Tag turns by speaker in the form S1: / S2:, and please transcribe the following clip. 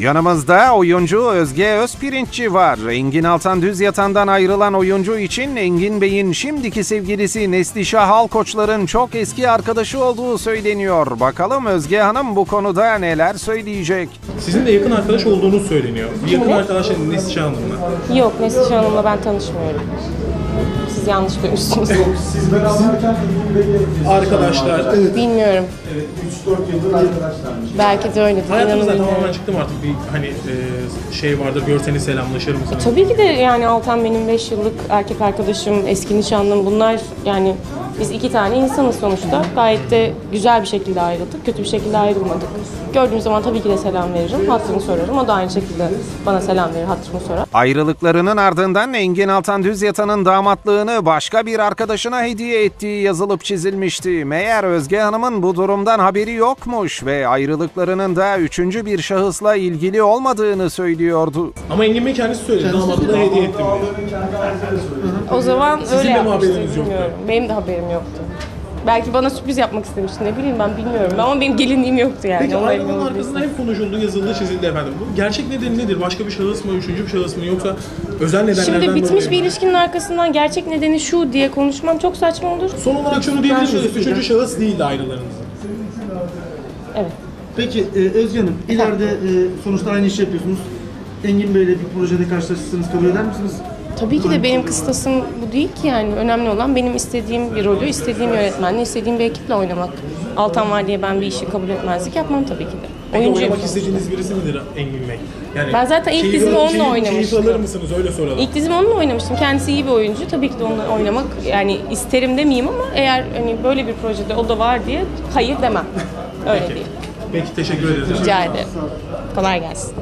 S1: Yanımızda oyuncu Özge Özpirinççi var. Engin Altan Düz Yatan'dan ayrılan oyuncu için Engin Bey'in şimdiki sevgilisi Neslişah Halkoçlar'ın çok eski arkadaşı olduğu söyleniyor. Bakalım Özge Hanım bu konuda neler söyleyecek?
S2: Sizin de yakın arkadaş olduğunuz söyleniyor. Bir yakın arkadaş Neslihan Hanım'la.
S3: Yok Mesut Hanım'la ben tanışmıyorum. Siz yanlış duymuşsunuz.
S4: Siz beraberken Engin Bey'le
S2: Arkadaşlar.
S3: Bilmiyorum.
S4: Evet, 3-4 yıldır arkadaşlarmış.
S3: Belki de öyledir. İnanın bilmiyorum.
S2: tamamen çıktım artık bir hani e, şey vardır görseniz selamlaşır mısınız?
S3: Tabii ki de yani Altan benim 5 yıllık erkek arkadaşım, eski nişanlım. Bunlar yani biz iki tane insanız sonuçta. Gayet de güzel bir şekilde ayrıldık. Kötü bir şekilde ayrılmadık. Gördüğüm zaman tabii ki de selam veririm. Hatırını sorarım. O da aynı şekilde bana selam verir, hatırımı sorar.
S1: Ayrılıklarının ardından Engin Altan Düz Yatan'ın damatlığını başka bir arkadaşına hediye ettiği yazılıp çizilmişti. Meğer Özge Hanım'ın bu durumdan haberi yokmuş ve ayrılıklarının da üçüncü bir şahısla ilgili olmadığını söylüyordu.
S2: Ama Engin Bey kendisi söyledi. Damatlığı hediye ettim diye.
S3: O zaman
S2: Sizin de
S3: öyle
S2: mi
S3: yapmıştı,
S2: haberiniz yoktu?
S3: bilmiyorum. Benim de haberim yoktu. Belki bana sürpriz yapmak istemişti ne bileyim ben bilmiyorum. Ama benim gelinliğim yoktu yani.
S2: Peki ayrılığın
S3: ilgili
S2: arkasında hep konuşuldu, yazıldı, çizildi efendim. Bu gerçek nedeni nedir? Başka bir şahıs mı, üçüncü bir şahıs mı yoksa özel nedenlerden
S3: Şimdi bitmiş bir ilişkinin arkasından gerçek nedeni şu diye konuşmam çok saçma olur.
S2: Son olarak şunu diyebilir miyiz? Üçüncü şahıs değildi ayrılarınız.
S3: Evet.
S5: Peki e, Özge Hanım, ileride e, sonuçta aynı işi yapıyorsunuz. Engin Bey'le bir projede karşılaşırsanız kabul eder misiniz?
S3: Tabii ki de benim kıstasım bu değil ki yani. Önemli olan benim istediğim bir rolü, istediğim yönetmenle, istediğim bir ekiple oynamak. Altan var diye ben bir işi kabul etmezlik yapmam tabii ki de.
S2: Peki
S3: Oyuncu.
S2: oynamak istediğiniz birisi midir Engin Bey? Yani
S3: Ben zaten ilk
S2: keyif-
S3: dizimi onunla
S2: keyif- Keyif
S3: oynamıştım.
S2: alır mısınız? Öyle soralım.
S3: İlk dizimi onunla oynamıştım. Kendisi iyi bir oyuncu. Tabii ki de onunla oynamak yani isterim demeyeyim ama eğer hani böyle bir projede o da var diye hayır demem. Öyle
S2: Peki.
S3: değil.
S2: Peki teşekkür ederiz.
S3: Rica ederim. Kolay gelsin.